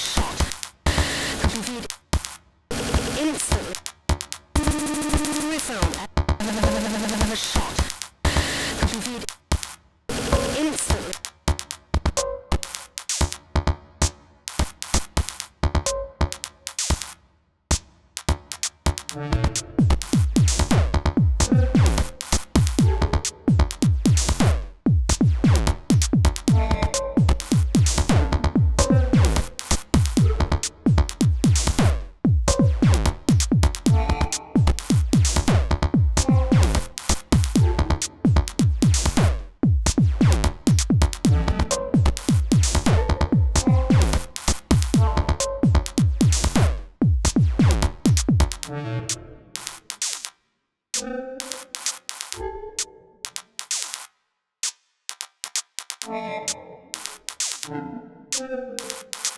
shot. Complete instantly. Resound. Another shot. Complete instantly. Thank you.